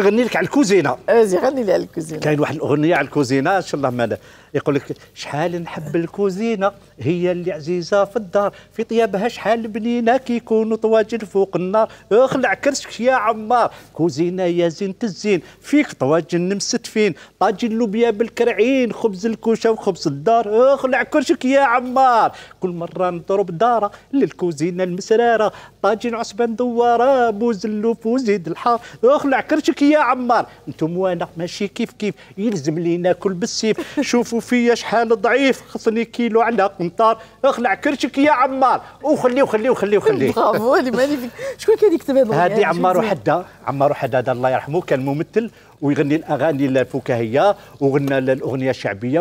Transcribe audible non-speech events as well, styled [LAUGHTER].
غني لك على الكوزينة. أزي غني لي على الكوزينة. كاين واحد الأغنية على الكوزينة إن شاء الله ما يقول لك شحال نحب الكوزينة؟ هي اللي عزيزة في الدار. في طيابها شحال بنينة؟ كيكونوا طواجن فوق النار. اخلع كرشك يا عمار. كوزينة يا زينة الزين فيك طواجن مستفين طاجن لوبيا بالكرعين. خبز الكوشة وخبز الدار. اخلع كرشك يا عمار. كل مرة نضرب دارة للكوزينة المسرارة. طاجن عصبان دواره بوز اللوف وزيد الحار. اخلع كرشك يا عمار. أنتم وأنا ماشي. كيف كيف؟ يلزم لي ناكل بالسيف. [LAUGHS] شوفوا فيا شحال ضعيف. خصني كيلو على قنطار. اخلع كرشك يا عمار. وخليه وخليه وخليه وخليه. برافو هذه magnifique شكون كان يكتب هذا هذه عمار وحدة. عمار وحدة الله يرحمه كان ممثل ويغني الأغاني الفكاهيه وغنى الأغنية الشعبية